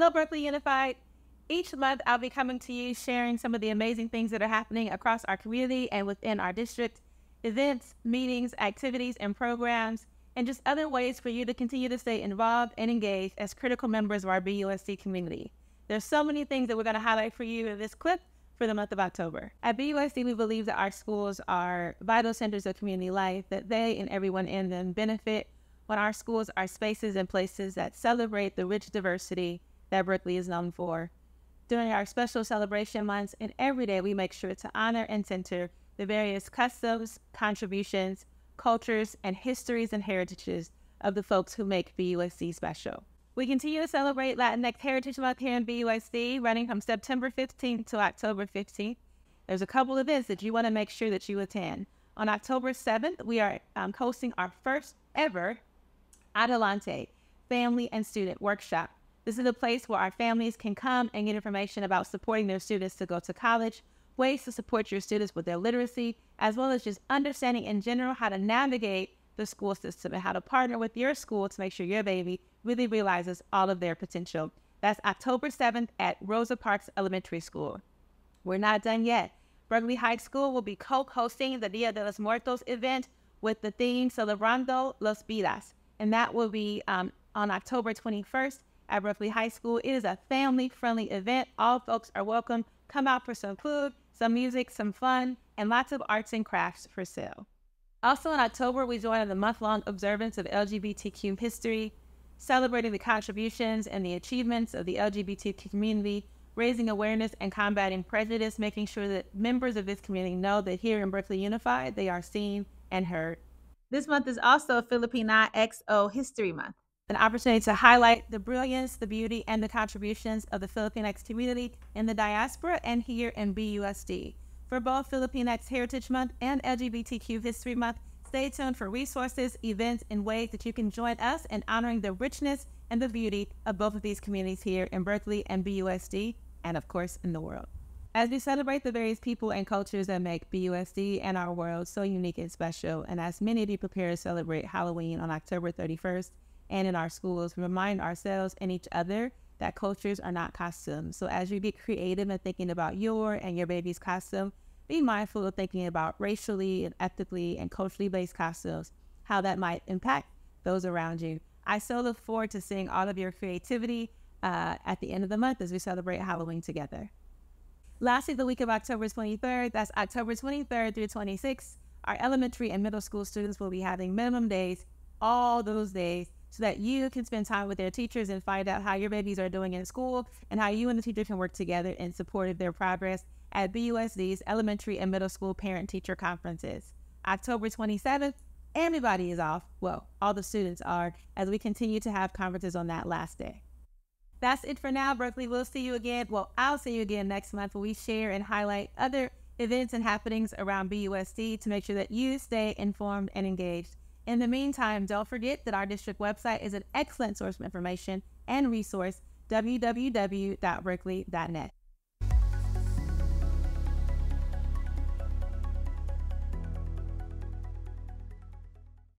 Hello, Berkeley Unified. Each month, I'll be coming to you sharing some of the amazing things that are happening across our community and within our district events, meetings, activities, and programs, and just other ways for you to continue to stay involved and engaged as critical members of our BUSD community. There's so many things that we're going to highlight for you in this clip for the month of October. At BUSD, we believe that our schools are vital centers of community life, that they and everyone in them benefit when our schools are spaces and places that celebrate the rich diversity that Berkeley is known for. During our special celebration months and every day, we make sure to honor and center the various customs, contributions, cultures, and histories and heritages of the folks who make BUSD special. We continue to celebrate Latinx Heritage Month here in BUSD, running from September 15th to October 15th. There's a couple events that you want to make sure that you attend. On October 7th, we are um, hosting our first ever Adelante Family and Student Workshop. This is a place where our families can come and get information about supporting their students to go to college, ways to support your students with their literacy, as well as just understanding in general how to navigate the school system and how to partner with your school to make sure your baby really realizes all of their potential. That's October 7th at Rosa Parks Elementary School. We're not done yet. Berkeley High School will be co-hosting the Dia de los Muertos event with the theme Celebrando los Vidas, and that will be um, on October 21st at Berkeley High School. It is a family-friendly event. All folks are welcome. Come out for some food, some music, some fun, and lots of arts and crafts for sale. Also in October, we join in the month-long observance of LGBTQ history, celebrating the contributions and the achievements of the LGBTQ community, raising awareness and combating prejudice, making sure that members of this community know that here in Berkeley Unified, they are seen and heard. This month is also Filipina XO History Month, an opportunity to highlight the brilliance, the beauty, and the contributions of the Filipinx community in the diaspora and here in BUSD. For both Filipinx Heritage Month and LGBTQ History Month, stay tuned for resources, events, and ways that you can join us in honoring the richness and the beauty of both of these communities here in Berkeley and BUSD, and of course in the world. As we celebrate the various people and cultures that make BUSD and our world so unique and special, and as many of you prepare to celebrate Halloween on October 31st, and in our schools, remind ourselves and each other that cultures are not costumes. So as you get creative and thinking about your and your baby's costume, be mindful of thinking about racially and ethically and culturally based costumes, how that might impact those around you. I so look forward to seeing all of your creativity uh, at the end of the month as we celebrate Halloween together. Lastly, the week of October 23rd, that's October 23rd through 26th, our elementary and middle school students will be having minimum days all those days so that you can spend time with their teachers and find out how your babies are doing in school and how you and the teacher can work together in support of their progress at BUSD's elementary and middle school parent teacher conferences. October 27th, everybody is off. Well, all the students are as we continue to have conferences on that last day. That's it for now, Berkeley. We'll see you again. Well, I'll see you again next month where we share and highlight other events and happenings around BUSD to make sure that you stay informed and engaged. In the meantime, don't forget that our district website is an excellent source of information and resource, www.berkeley.net.